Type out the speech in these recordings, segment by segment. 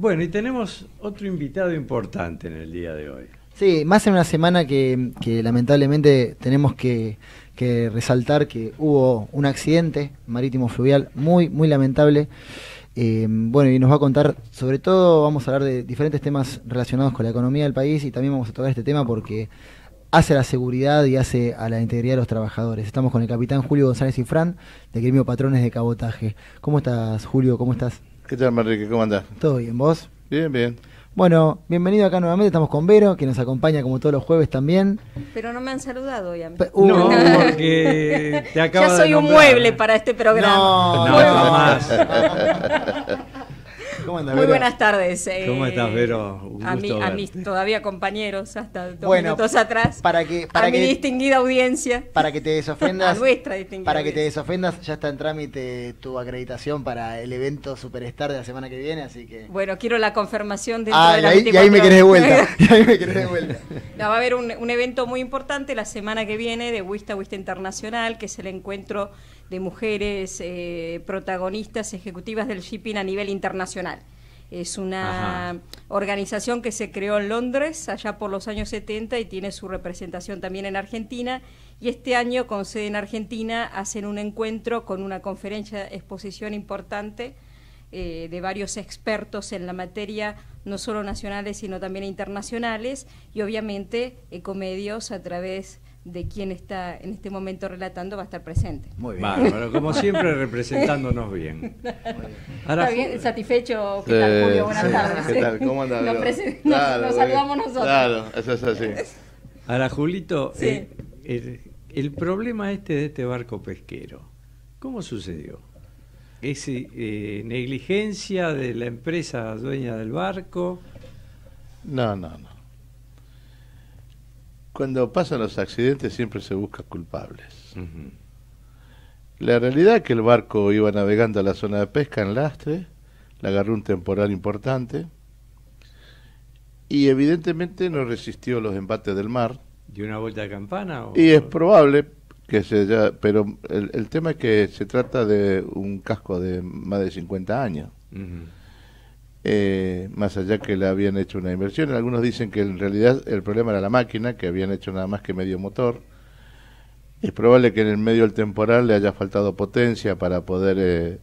Bueno, y tenemos otro invitado importante en el día de hoy. Sí, más en una semana que, que lamentablemente tenemos que, resaltar que hubo un accidente marítimo fluvial muy, muy lamentable. Eh, bueno, y nos va a contar, sobre todo vamos a hablar de diferentes temas relacionados con la economía del país y también vamos a tocar este tema porque hace a la seguridad y hace a la integridad de los trabajadores. Estamos con el capitán Julio González y Fran, de Gremio Patrones de Cabotaje. ¿Cómo estás, Julio? ¿Cómo estás? ¿Qué tal, Manrique? ¿Cómo andás? ¿Todo bien, vos? Bien, bien. Bueno, bienvenido acá nuevamente, estamos con Vero, que nos acompaña como todos los jueves también. Pero no me han saludado hoy a mí. Uh, no, porque te acaba Ya soy de un mueble para este programa. No, No, jamás. ¿Cómo anda, Muy buenas tardes. eh, ¿Cómo estás, Vero? Un a, gusto mí- a mis todavía compañeros, hasta dos Bueno, minutos atrás. para que- a para mi distinguida audiencia. Para que te A desofendas, nuestra distinguida para que te desofendas, ya está en trámite tu acreditación para el evento Superstar de la semana que viene, así que... Bueno, quiero la confirmación dentro Ah, de y ahí, y ahí me 24 querés de vuelta, y ahí me querés de vuelta. No, va a haber un, un evento muy importante la semana que viene de Wista Wista Internacional, que es el encuentro de mujeres eh, protagonistas ejecutivas del shipping a nivel internacional. Es una Ajá. organización que se creó en Londres allá por los años 70 y tiene su representación también en Argentina. Y este año, con sede en Argentina, hacen un encuentro con una conferencia, exposición importante eh, de varios expertos en la materia, no solo nacionales, sino también internacionales, y obviamente Ecomedios, a través de quien está en este momento relatando, va a estar presente. Muy bien. Bárbaro, como siempre representándonos bien. Ahora, ¿Está bien? ¿Satisfecho? ¿Qué Sí, tal, Julio? Buenas sí. tardes. ¿Qué tal? ¿Cómo andás? Nos, Claro, nos saludamos nosotros. Claro, eso es así. ahora, Julito, Sí. eh, el, el problema este de este barco pesquero, ¿cómo sucedió? ¿Es eh, negligencia de la empresa dueña del barco? No, no, no. Cuando pasan los accidentes siempre se busca culpables. La realidad es que el barco iba navegando a la zona de pesca en lastre, le agarró un temporal importante y evidentemente no resistió los embates del mar. ¿De una vuelta de campana? O... Y es probable que se ya, pero el, el tema es que se trata de un casco de más de 50 años. Eh, más allá que le habían hecho una inversión, algunos dicen que en realidad el problema era la máquina, que habían hecho nada más que medio motor. Es probable que en el medio del temporal le haya faltado potencia para poder eh,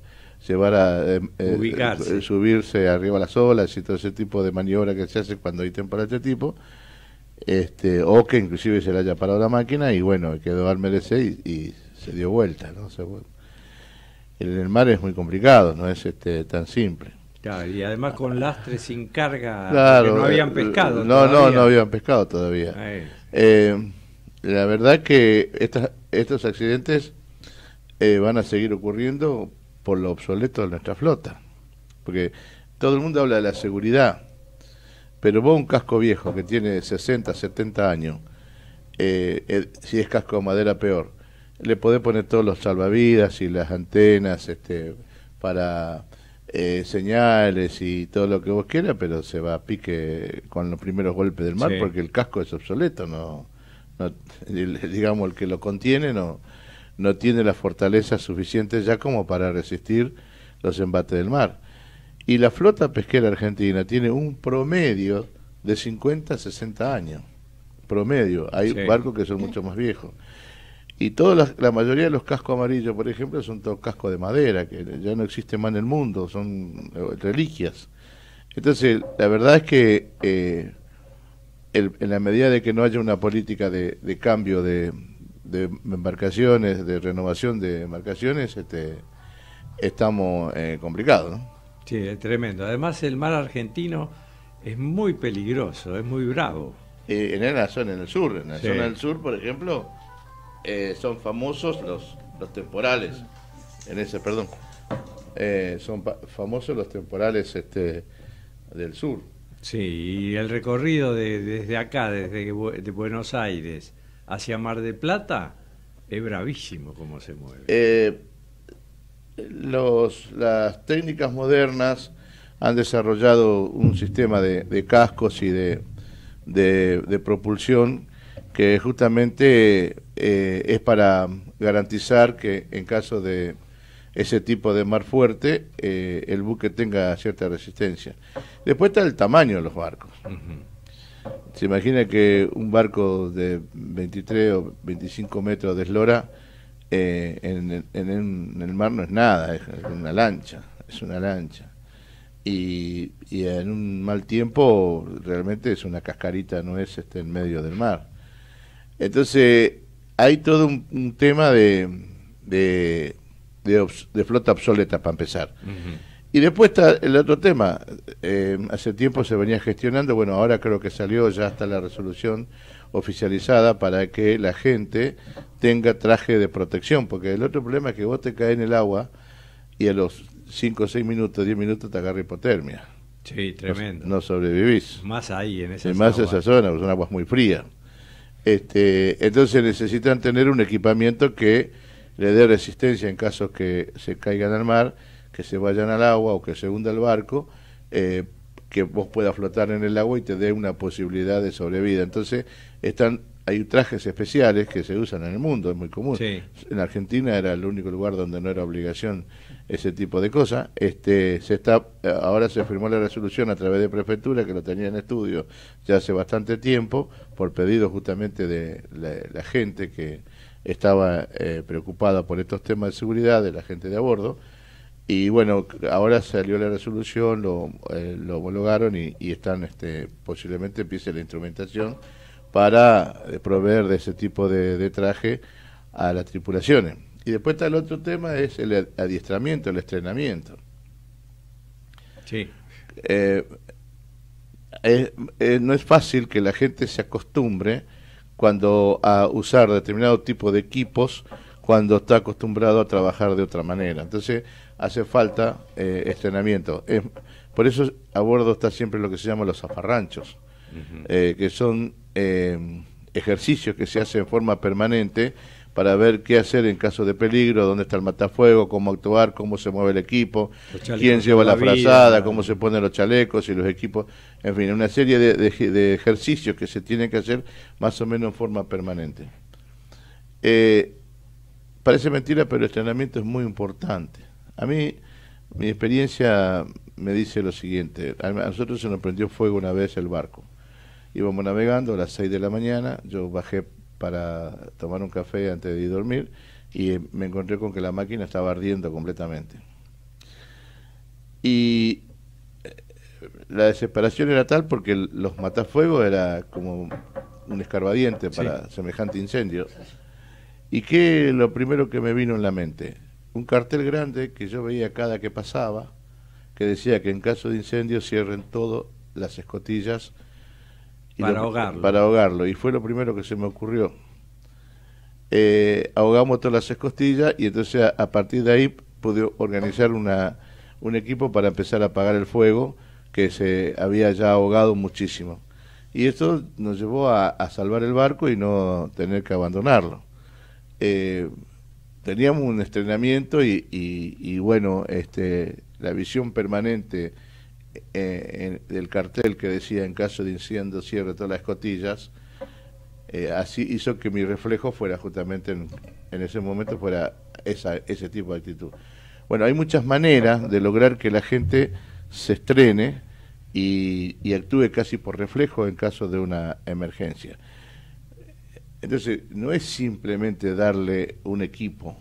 llevar a eh, eh, eh, subirse arriba a las olas y todo ese tipo de maniobra que se hace cuando hay temporal de este tipo. Este, o que inclusive se le haya parado la máquina y bueno, quedó al merecer y, y se dio vuelta. ¿no? O sea, bueno, en el mar es muy complicado, no es este tan simple. Claro, y además con lastre sin carga, Claro, no habían eh, pescado. No, no, todavía. no habían pescado todavía. Eh, la verdad que estas- estos accidentes eh, van a seguir ocurriendo por lo obsoleto de nuestra flota. Porque todo el mundo habla de la seguridad, pero vos un casco viejo que tiene 60, 70 años, eh, eh, si es casco de madera peor, le podés poner todos los salvavidas y las antenas este, para eh, señales y todo lo que vos quieras, pero se va a pique con los primeros golpes del mar Sí. porque el casco es obsoleto, no, no el- digamos el que lo contiene no no tiene la fortaleza suficiente ya como para resistir los embates del mar. Y la flota pesquera argentina tiene un promedio de 50 a 60 años. Promedio. Hay Sí. barcos que son mucho más viejos. Y toda la, la mayoría de los cascos amarillos, por ejemplo, son todos cascos de madera, que ya no existen más en el mundo, son eh, reliquias. Entonces, la verdad es que eh, el- en la medida de que no haya una política de, de cambio de, de embarcaciones, de renovación de embarcaciones, este, estamos eh, complicados, ¿no? sí, es tremendo. Además, el mar argentino es muy peligroso, es muy bravo. Eh, en la zona en el sur, en la Sí. zona del sur, por ejemplo, eh, son famosos los, los temporales. En ese, perdón, Eh, son famosos los temporales este, del sur. Sí, y el recorrido de- desde acá, desde Bu- de Buenos Aires hacia Mar del Plata, es bravísimo cómo se mueve. Eh, los, las técnicas modernas han desarrollado un sistema de, de cascos y de, de, de propulsión que justamente eh, es para garantizar que en caso de ese tipo de mar fuerte, eh, el buque tenga cierta resistencia. Después está el tamaño de los barcos. Se imagina que un barco de 23 o 25 metros de eslora eh, en, en, el mar no es nada, es una lancha, es una lancha. Y, en un mal tiempo realmente es una cascarita, no es este en medio del mar. Entonces hay todo un, tema de, de, de, flota obsoleta para empezar. Y después está el otro tema. Eh, hace tiempo se venía gestionando, bueno, ahora creo que salió ya hasta la resolución oficializada para que la gente tenga traje de protección, porque el otro problema es que vos te caes en el agua y a los 5 o 6 minutos, 10 minutos te agarra hipotermia. Sí, tremendo. No, sobrevivís. Más ahí, en esa zona. Más esa zona, son aguas muy frías. Este, entonces necesitan tener un equipamiento que le dé resistencia en casos que se caigan al mar, que se vayan al agua o que se hunda el barco, eh, que vos puedas flotar en el agua y te dé una posibilidad de sobrevida. Entonces, están hay trajes especiales que se usan en el mundo, es muy común. En Argentina era el único lugar donde no era obligación ese tipo de cosas. Este, se está, ahora se firmó la resolución a través de prefectura, que lo tenía en estudio ya hace bastante tiempo, por pedido justamente de la, gente que estaba eh, preocupada por estos temas de seguridad, de la gente de a bordo y bueno, ahora salió la resolución, lo, eh, lo homologaron y, están, este, posiblemente empiece la instrumentación para eh, proveer de ese tipo de, traje a las tripulaciones. Y después está el otro tema, es el adiestramiento, el estrenamiento. Sí. Eh, no es fácil que la gente se acostumbre cuando a usar determinado tipo de equipos cuando está acostumbrado a trabajar de otra manera. Entonces, hace falta eh, estrenamiento. por eso a bordo está siempre lo que se llama los zafarranchos, eh, que son eh, ejercicios que se hacen en forma permanente para ver qué hacer en caso de peligro, dónde está el matafuego, cómo actuar, cómo se mueve el equipo, quién lleva la, frazada, cómo se ponen los chalecos y los equipos, en fin, una serie de, de, ejercicios que se tienen que hacer más o menos en forma permanente. parece mentira, pero el entrenamiento es muy importante. A mí, mi experiencia me dice lo siguiente. A nosotros se nos prendió fuego una vez el barco. Íbamos navegando a las 6 de la mañana, yo bajé para tomar un café antes de ir a dormir y me encontré con que la máquina estaba ardiendo completamente. Y eh, la desesperación era tal porque los matafuegos era como un escarbadiente para semejante incendio. ¿Y qué lo primero que me vino en la mente? un cartel grande que yo veía cada que pasaba, que decía que en caso de incendio cierren todas las escotillas para ahogarlo. Para ahogarlo, y fue lo primero que se me ocurrió. Eh, ahogamos todas las escotillas y entonces a, partir de ahí pude organizar una, un equipo para empezar a apagar el fuego que se había ya ahogado muchísimo. Y esto nos llevó a, salvar el barco y no tener que abandonarlo. Eh, teníamos un estrenamiento y, bueno, este, la visión permanente eh, del cartel que decía en caso de incendio cierre todas las escotillas, eh, así hizo que mi reflejo fuera justamente en, ese momento fuera esa, ese tipo de actitud. Bueno, hay muchas maneras de lograr que la gente se estrene y, y actúe casi por reflejo en caso de una emergencia. Entonces, no es simplemente darle un equipo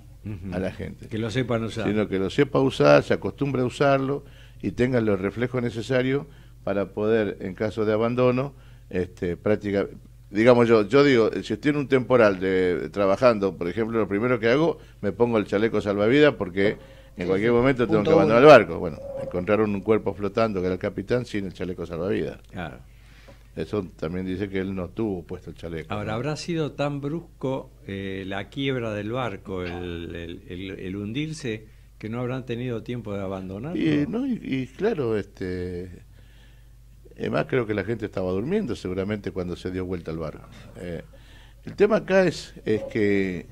a la gente. Que lo sepan usar. Sino que lo sepa usar, se acostumbre a usarlo y tenga los reflejos necesarios para poder, en caso de abandono, este, práctica, digamos yo, yo digo, si estoy en un temporal de trabajando, por ejemplo, lo primero que hago, me pongo el chaleco salvavidas porque en cualquier momento tengo que abandonar el barco. Bueno, encontraron un cuerpo flotando que era el capitán sin el chaleco salvavidas. Claro. Eso también dice que él no tuvo puesto el chaleco. Ahora, ¿habrá sido tan brusco eh, la quiebra del barco, el, el, hundirse, que no habrán tenido tiempo de abandonarlo? Y, no, y, claro, este, además creo que la gente estaba durmiendo seguramente cuando se dio vuelta al barco. Eh, el tema acá es, es que...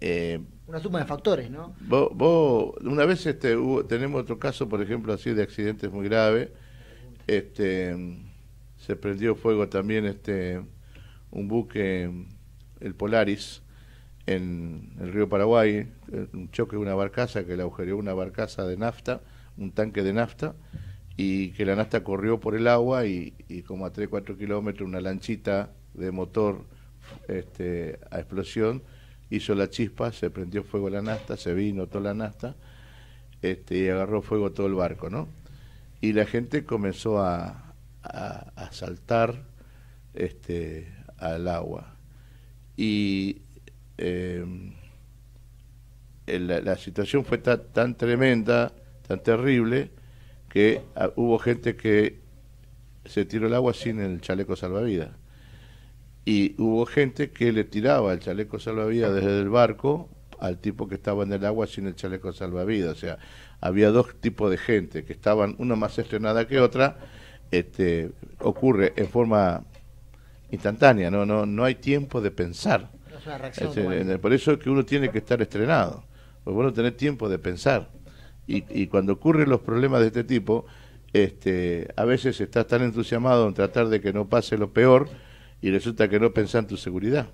Eh, una suma de factores, ¿no? Vos, una vez este, tenemos otro caso, por ejemplo, así de accidentes muy graves. Este, se prendió fuego también este un buque, el Polaris, en el río Paraguay, eh, un choque de una barcaza que le agujereó una barcaza de nafta, un tanque de nafta, y que la nafta corrió por el agua y, como a 3-4 kilómetros una lanchita de motor este, a explosión hizo la chispa, se prendió fuego la nafta, se vino toda la nafta este, y agarró fuego todo el barco, ¿no? Y la gente comenzó a, a, saltar este, al agua. Y eh, la, situación fue tan tremenda, tan terrible, que ah, hubo gente que se tiró el agua sin el chaleco salvavidas. Y hubo gente que le tiraba el chaleco salvavidas desde el barco al tipo que estaba en el agua sin el chaleco salvavidas. O sea, había dos tipos de gente que estaban, una más estrenada que otra. Este, ocurre en forma instantánea, no, no, no hay tiempo de pensar. Por eso es que uno tiene que estar estrenado, porque bueno tener tiempo de pensar. Y, cuando ocurren los problemas de este tipo, este, a veces estás tan entusiasmado en tratar de que no pase lo peor y resulta que no pensás en tu seguridad.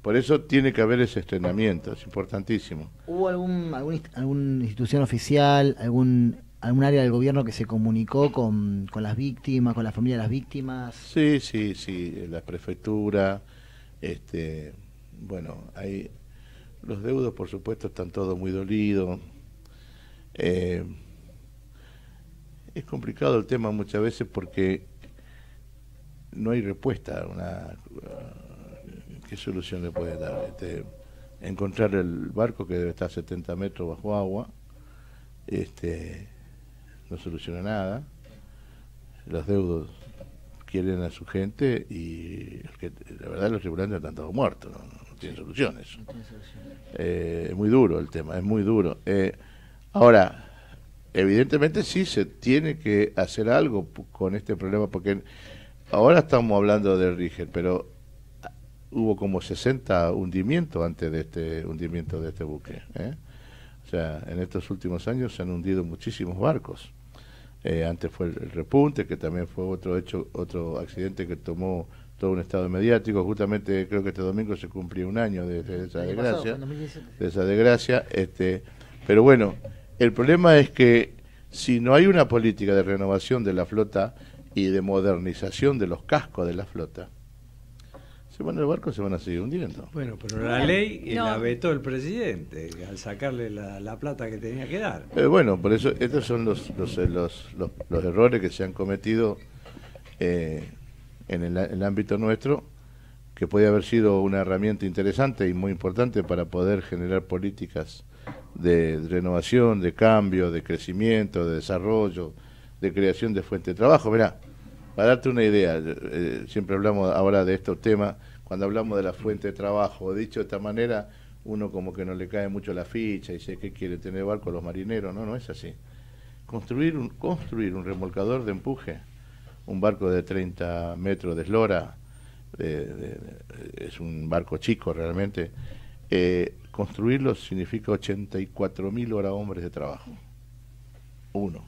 Por eso tiene que haber ese estrenamiento, es importantísimo. ¿Hubo algún, algún alguna institución oficial, algún algún área del gobierno que se comunicó con, con las víctimas, con la familia de las víctimas? Sí, sí, sí, la prefectura, este, bueno, hay los deudos por supuesto están todos muy dolidos, eh, es complicado el tema muchas veces porque no hay respuesta. Una, ¿Qué solución le puede dar? Este, encontrar el barco que debe estar 70 metros bajo agua este, no soluciona nada. Los deudos quieren a su gente y la verdad los tripulantes están todos muertos, no, tienen soluciones. Eh, es muy duro el tema, es muy duro. Eh, Ahora, evidentemente sí se tiene que hacer algo con este problema, porque ahora estamos hablando de Ríger, pero hubo como 60 hundimientos antes de este hundimiento de este buque. ¿eh? O sea, en estos últimos años se han hundido muchísimos barcos. Eh, antes fue el, repunte, que también fue otro hecho, otro accidente que tomó todo un estado mediático. Justamente creo que este domingo se cumplió un año de, esa desgracia, de esa desgracia. Este, pero bueno, el problema es que si no hay una política de renovación de la flota y de modernización de los cascos de la flota, se van el barco se van a seguir hundiendo. Bueno, pero la ley la vetó el presidente al sacarle la, plata que tenía que dar. Eh, bueno, por eso estos son los, los, los, errores que se han cometido eh, en, el, en el ámbito nuestro, que puede haber sido una herramienta interesante y muy importante para poder generar políticas de renovación, de cambio, de crecimiento, de desarrollo, de creación de fuente de trabajo. Mirá, para darte una idea, eh, siempre hablamos ahora de estos temas, cuando hablamos de la fuente de trabajo, dicho de esta manera, uno como que no le cae mucho la ficha y dice que quiere tener barco los marineros, no, no es así. Construir un, construir un remolcador de empuje, un barco de 30 metros de eslora, es un barco chico realmente, eh, construirlo significa 84.000 horas hombres de trabajo. Uno.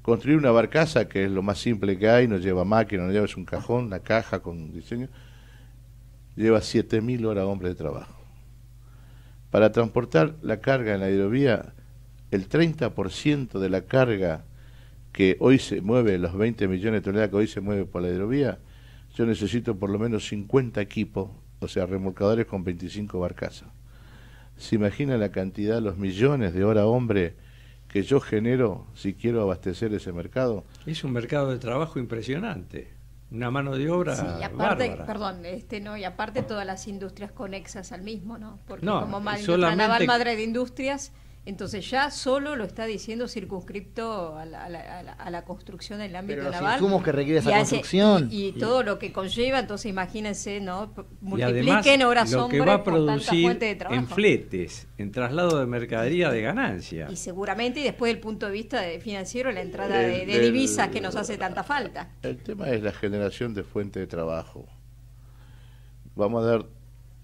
Construir una barcaza, que es lo más simple que hay, no lleva máquina, no lleva es un cajón, una caja con diseño, lleva 7.000 horas hombres de trabajo. Para transportar la carga en la hidrovía, el 30% de la carga que hoy se mueve, los 20 millones de toneladas que hoy se mueve por la hidrovía, yo necesito por lo menos 50 equipos o sea, remolcadores con 25 barcazas. ¿Se imagina la cantidad, los millones de hora hombre que yo genero si quiero abastecer ese mercado? Es un mercado de trabajo impresionante. Una mano de obra. Sí, y aparte, perdón, este no, y aparte todas las industrias conexas al mismo, ¿no? Porque como solamente... Naval Madre de Industrias entonces ya solo lo está diciendo circunscripto a la, construcción en el ámbito Pero naval. Los que requiere esa construcción. y, todo lo que conlleva, entonces imagínense, ¿no? Multipliquen horas lo que va a producir en fletes, en traslado de mercadería de ganancia. Y seguramente, y después del punto de vista de financiero, la entrada de, divisas que nos hace tanta falta. El tema es la generación de fuente de trabajo. Vamos a dar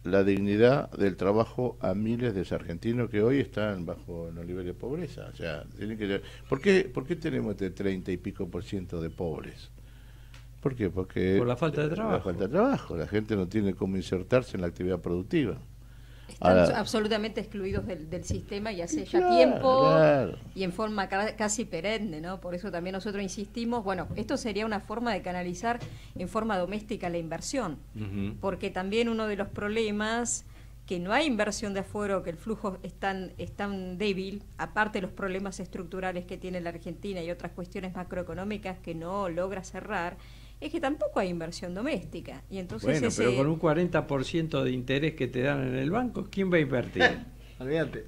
la dignidad del trabajo a miles de argentinos que hoy están bajo los niveles de pobreza. O sea, tienen que, ¿por, qué, ¿Por qué tenemos este 30 y pico por ciento de pobres? ¿Por qué? Porque Por la falta de trabajo. La falta de trabajo. La gente no tiene cómo insertarse en la actividad productiva. Están Ahora- absolutamente excluidos del, del sistema y hace ya Claro, tiempo claro. y en forma ca- casi perenne, ¿no? Por eso también nosotros insistimos, bueno, esto sería una forma de canalizar en forma doméstica la inversión, porque también uno de los problemas que no hay inversión de afuera, que el flujo es tan, es tan débil, aparte de los problemas estructurales que tiene la Argentina y otras cuestiones macroeconómicas que no logra cerrar, es que tampoco hay inversión doméstica. Y entonces Bueno, ese- pero con un 40% de interés que te dan en el banco, ¿quién va a invertir? Olvídate.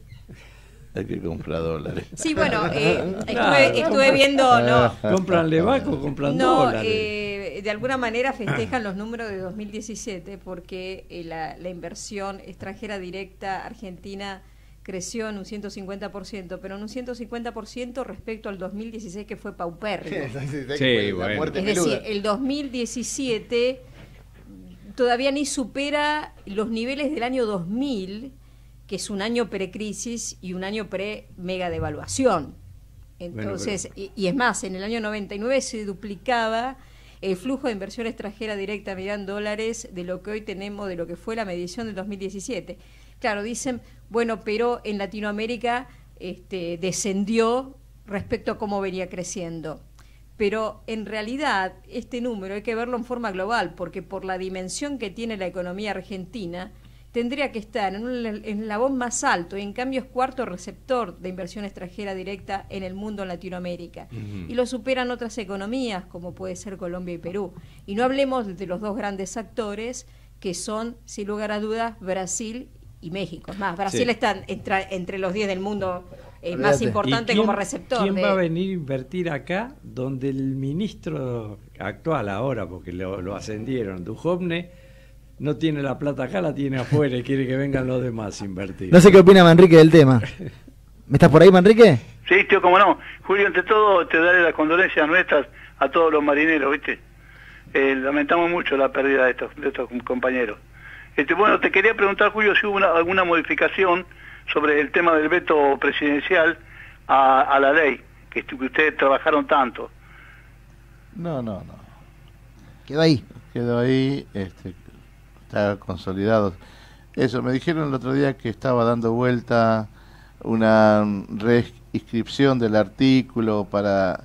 Hay que comprar dólares. Sí, bueno, eh, Claro. estuve, estuve viendo, no, compran Levaco, compran no dólares. eh, de alguna manera festejan los números de 2017 porque eh, la, la inversión extranjera directa argentina creció en un 150%, pero en un 150% respecto al 2016 que fue paupérrimo. Sí, bueno. Es decir, el 2017 todavía ni supera los niveles del año 2000, que es un año precrisis y un año pre-mega devaluación. Entonces, y, y es más, en el año 99 se duplicaba el flujo de inversión extranjera directa medida dólares de lo que hoy tenemos, de lo que fue la medición del 2017. Claro, dicen, bueno, pero en Latinoamérica este, descendió respecto a cómo venía creciendo. Pero en realidad este número hay que verlo en forma global, porque por la dimensión que tiene la economía argentina, tendría que estar en un en eslabón más alto y en cambio es cuarto receptor de inversión extranjera directa en el mundo en Latinoamérica. Y lo superan otras economías como puede ser Colombia y Perú. Y no hablemos de los dos grandes actores que son, sin lugar a dudas, Brasil y México. Es más, Brasil Sí. está entre, entre los 10 del mundo eh, más importante ¿Y quién- como receptor. ¿Quién de- va a venir a invertir acá donde el ministro actual ahora, porque lo, lo ascendieron, Dujovne, no tiene la plata acá, la tiene afuera y quiere que vengan los demás a invertir? No sé qué opina Manrique del tema. ¿Me estás por ahí, Manrique? Sí, tío, como no. Julio, ante todo, te daré las condolencias nuestras a todos los marineros, ¿viste? Eh, lamentamos mucho la pérdida de estos, de estos compañeros. Este, bueno, te quería preguntar, Julio, si hubo una- alguna modificación sobre el tema del veto presidencial a, a la ley, que, que ustedes trabajaron tanto. No, no, no. Quedó ahí. Quedó ahí, este, está consolidado. Eso, me dijeron el otro día que estaba dando vuelta una reinscripción del artículo para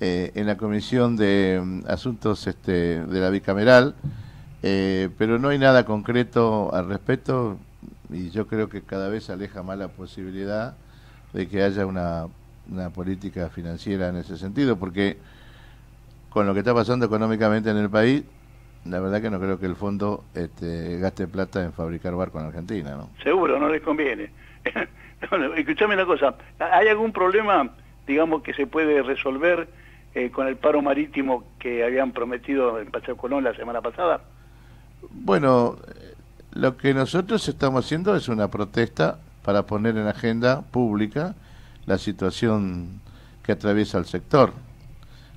eh, en la comisión de mm, asuntos este, de la bicameral, eh, pero no hay nada concreto al respecto y yo creo que cada vez aleja más la posibilidad de que haya una, una política financiera en ese sentido, porque con lo que está pasando económicamente en el país, la verdad que no creo que el fondo este, gaste plata en fabricar barcos en Argentina, ¿no? Seguro, no les conviene. Escuchame una cosa, ¿hay algún problema, digamos, que se puede resolver eh, con el paro marítimo que habían prometido en Paseo Colón la semana pasada? Bueno, lo que nosotros estamos haciendo es una protesta para poner en agenda pública la situación que atraviesa el sector.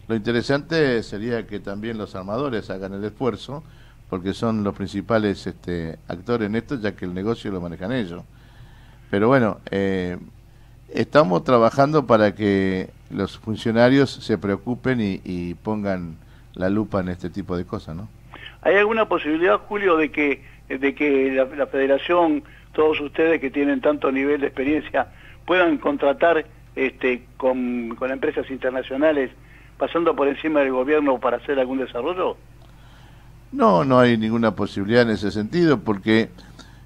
Lo interesante sería que también los armadores hagan el esfuerzo, porque son los principales este, actores en esto, ya que el negocio lo manejan ellos. Pero bueno, eh, estamos trabajando para que los funcionarios se preocupen y, pongan la lupa en este tipo de cosas, ¿no? ¿Hay alguna posibilidad, Julio, de que, de que la, la federación, todos ustedes que tienen tanto nivel de experiencia, puedan contratar este, con, con empresas internacionales pasando por encima del gobierno para hacer algún desarrollo? No, no hay ninguna posibilidad en ese sentido, porque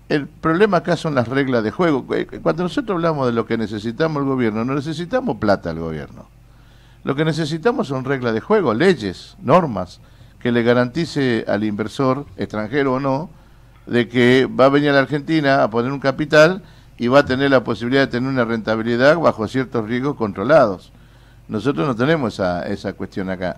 el problema acá son las reglas de juego. Eh, Cuando nosotros hablamos de lo que necesitamos el gobierno, no necesitamos plata al gobierno. Lo que necesitamos son reglas de juego, leyes, normas, que le garantice al inversor, extranjero o no, de que va a venir a la Argentina a poner un capital y va a tener la posibilidad de tener una rentabilidad bajo ciertos riesgos controlados. Nosotros no tenemos esa, esa cuestión acá.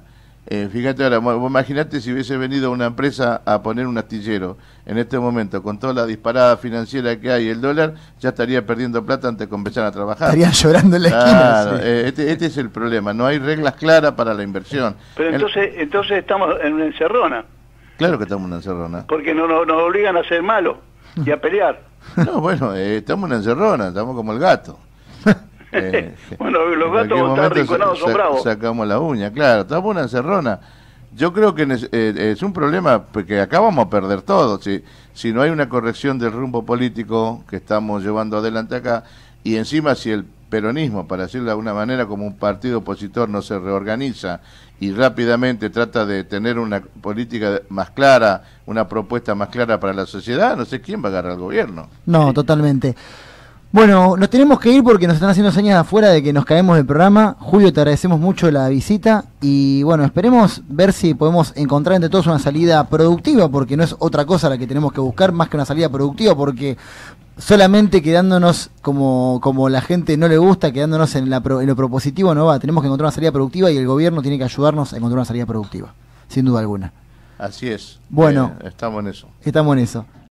Eh, fíjate ahora, vos imaginate si hubiese venido una empresa a poner un astillero en este momento, con toda la disparada financiera que hay, el dólar ya estaría perdiendo plata antes de empezar a trabajar. Estarían llorando en la Claro, esquina. sí. eh, este, este es el problema, no hay reglas claras para la inversión. Pero El- entonces, entonces estamos en una encerrona, claro que estamos en una encerrona. porque no, no- nos obligan a ser malos y a pelear. No, bueno, eh, estamos en una encerrona, estamos como el gato. Eh, Bueno, los gatos están sa- son bravos. Sacamos la uña, claro, estamos en una encerrona. Yo creo que es, eh, es un problema porque acá vamos a perder todo. Si, si no hay una corrección del rumbo político que estamos llevando adelante acá, y encima si el peronismo, para decirlo de alguna manera, como un partido opositor no se reorganiza y rápidamente trata de tener una política más clara, una propuesta más clara para la sociedad, no sé quién va a agarrar al gobierno. No, totalmente. Bueno, nos tenemos que ir porque nos están haciendo señas afuera de que nos caemos del programa. Julio, te agradecemos mucho la visita y bueno, esperemos ver si podemos encontrar entre todos una salida productiva, porque no es otra cosa la que tenemos que buscar más que una salida productiva, porque solamente quedándonos como, como la gente no le gusta, quedándonos en, la, en lo propositivo no va. Tenemos que encontrar una salida productiva y el gobierno tiene que ayudarnos a encontrar una salida productiva, sin duda alguna. Así es. Bueno. Eh, estamos en eso. Estamos en eso.